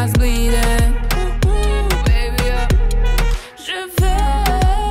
eyes bleeding